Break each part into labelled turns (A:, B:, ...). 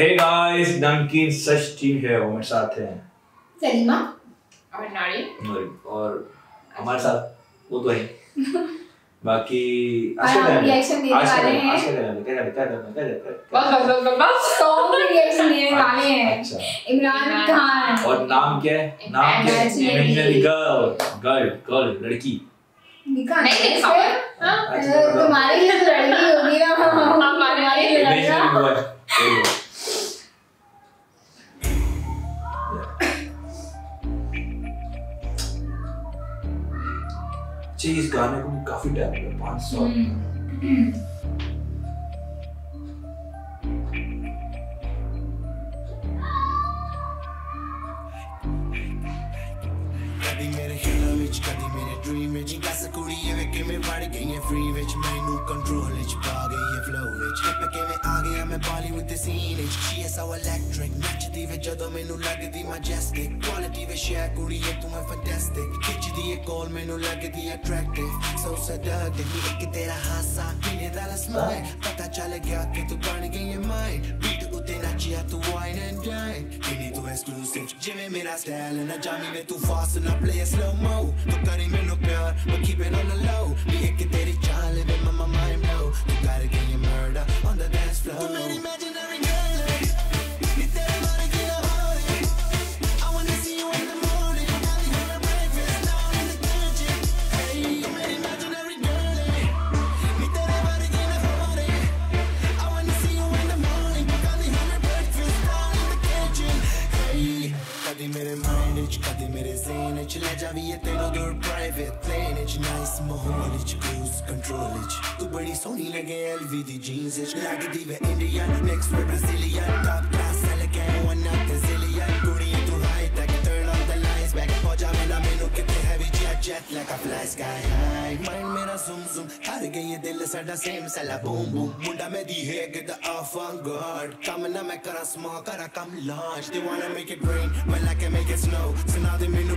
A: Hey guys, नमकीन सच team है वो मेरे साथ हैं।
B: सलीमा।
C: और नारी।
A: और, और हमारे साथ वो तो है। बाकी है?
B: reaction देने वाले
A: हैं।
B: है?
A: क्या क्या क्या करना
C: बस बस बस बस
B: रिएक्शन देने वाले हैं।
A: अच्छा
B: इमरान। खान।
A: और नाम क्या है? नाम क्या है? इमेजिनरी गर्ल गर्ल गर्ल लड़की।
B: दिखा
C: नहीं? हाँ?
A: अच्छा।
B: तुम्हारे लिए तो लड़की होगी ना।
C: हमारे
B: लड़का।
A: बॉय जी इस गाने को काफ़ी टाइम हो गया पाँच सौ।
D: ਬਾਲੀਵੁੱਡ ਦੇ ਸੀਨ ਵਿੱਚ ਸ਼ੀ ਇਜ਼ ਸੋ ਇਲੈਕਟ੍ਰਿਕ ਨੱਚਦੀ ਵੇ ਜਦੋਂ ਮੈਨੂੰ ਲੱਗਦੀ ਮੈਜੈਸਟਿਕ ਕੁਆਲਿਟੀ ਵੇ ਸ਼ੇਅਰ ਕੁੜੀਏ ਤੂੰ ਐ ਫੈਂਟੈਸਟਿਕ ਖਿੱਚਦੀ ਏ ਕੋਲ ਮੈਨੂੰ ਲੱਗਦੀ ਅਟਰੈਕਟਿਵ ਸੋ ਸੈਡਕਟਿਵ ਇੱਕ ਤੇਰਾ ਹਾਸਾ ਪੀਨੇ ਦਾ ਸਮਾਈਲ ਪਤਾ ਚੱਲ ਗਿਆ ਕਿ ਤੂੰ ਬਣ ਗਈ ਐ ਮਾਈਨ ਬੀਟ ਉੱਤੇ ਨੱਚਿਆ ਤੂੰ ਵਾਈਨ ਐਂਡ ਡਾਈਨ ਕਿਨੀ ਤੂੰ ਐਕਸਕਲੂਸਿਵ ਜਿਵੇਂ ਮੇਰਾ ਸਟਾਈਲ ਨਾ ਜਾਮੀ ਵੇ ਤੂੰ ਫਾਸਟ ਨਾ play slow ledge a vieta in odor private Planet nice mahalic cruise control it Tu bani soni lage LV di jeans it Lag dive Indian mix with Brazilian. Top class elegant one not the zillion Kuri tu high tech turn off the lights back. Poja mena menu kitte heavy jet jet like a fly sky high. Mind mera zoom zoom Har gaye dil sada same sala. Boom boom. Munda me di hai get the off on guard Kam na me kara smoke kara kam launch They wanna make it rain but like I make it snow. So now they menu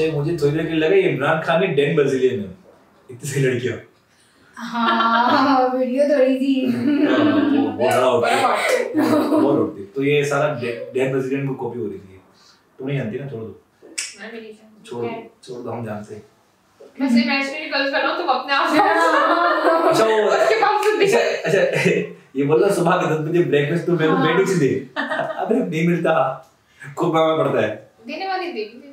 A: अच्छा मुझे थोड़ी देर के लिए लगा इमरान खान ने Dane Brazilian है। इतनी सारी लड़कियाँ।
B: हाँ वीडियो थोड़ी सी।
A: है बहुत उठती तो ये सारा डेन ब्राजीलियन को कॉपी हो रही थी। तुम नहीं जानती ना? छोड़ दो।
C: मैं भी नहीं जानती।
A: छोड़ छोड़ दो हम जानते हैं।
C: मैं सिर्फ़ imaginary girls कर रहा हूँ तुम अपने आप से
A: अच्छा वो
C: उसके बाद
A: अच्छा अच्छा ये बोल रहा सुबह के दस बजे ब्रेकफास्ट तो मेरे को बेड से दे अबे नहीं मिलता। खूब महँगा पड़ता है।
C: देने वाली देगी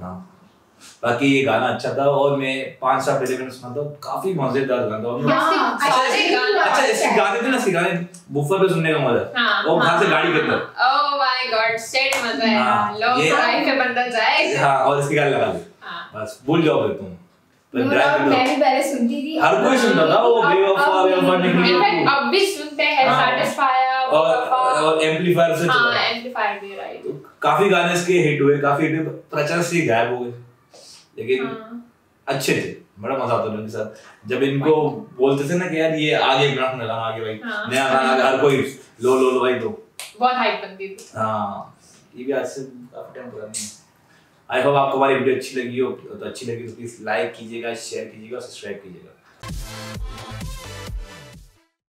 A: बाकी ये गाना अच्छा था और मैं पाँच साल पहले मैंने सुना था काफ़ी मज़ेदार गाना था। और
B: हाँ,
A: अच्छा
C: अच्छे
A: इसके- अच्छा गाने थे ना इसके गाने बुफर पे सुनने का मज़ा।
C: हाँ,
A: वो बाहर से
C: हाँ,
A: गाड़ी के अंदर।
C: ओह माय गॉड सेट मज़ा है
A: हाँ,
C: लो
A: ये-
C: ड्राइव पे बंदा जाए।
A: हाँ और इसके गाने लगा दे।
C: हाँ।
A: बस भूल जाओ फिर तुम। पर ड्राइव कर
B: मैं भी पहले सुनती थी।
A: हर कोई सुनता था वो बेवफा बेवफा निकली
C: अब भी सुनते हैं
A: हाँ। और और एम्पलीफायर से
C: हाँ
A: चला
C: एम्पलीफायर भी राइट
A: तो काफ़ी गाने इसके हिट हुए काफ़ी हिट प्रचार से गायब हो गए। लेकिन
C: हाँ।
A: अच्छे थे बड़ा मज़ा आता था उनके साथ। जब इनको बोलते थे ना कि यार ये आगे इमरान खान गाना आगे भाई
C: हाँ।
A: नया गाना हर कोई लो लो लो भाई तो।
C: बहुत हाइप बनती थी।
A: हाँ ये भी आज से काफ़ी टाइम पुरानी है। आई होप आपको हमारी वीडियो अच्छी लगी हो तो अच्छी लगी तो प्लीज़ लाइक कीजिएगा शेयर कीजिएगा सब्सक्राइब कीजिएगा।